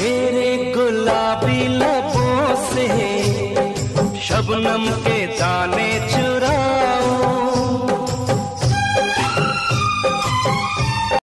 तेरे गुलाबी लबों से शबनम के दाने